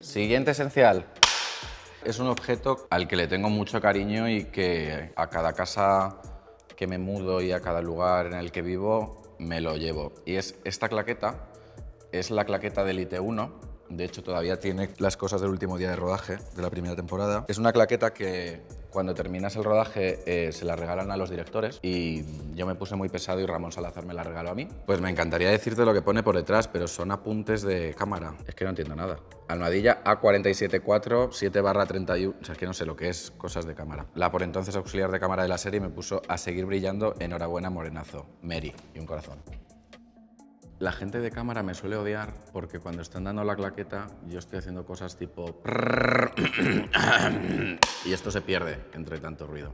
Siguiente esencial. Es un objeto al que le tengo mucho cariño y que a cada casa que me mudo y a cada lugar en el que vivo me lo llevo. Y es esta claqueta, es la claqueta del IT 1. De hecho, todavía tiene las cosas del último día de rodaje de la primera temporada. Es una claqueta que cuando terminas el rodaje eh, se la regalan a los directores y yo me puse muy pesado y Ramón Salazar me la regaló a mí. Pues me encantaría decirte lo que pone por detrás, pero son apuntes de cámara. Es que no entiendo nada. Almohadilla A474 7 barra 31. O sea, es que no sé lo que es cosas de cámara. La por entonces auxiliar de cámara de la serie me puso a seguir brillando. Enhorabuena, morenazo. Mary. Y un corazón. La gente de cámara me suele odiar porque cuando están dando la claqueta yo estoy haciendo cosas tipo... y esto se pierde entre tanto ruido.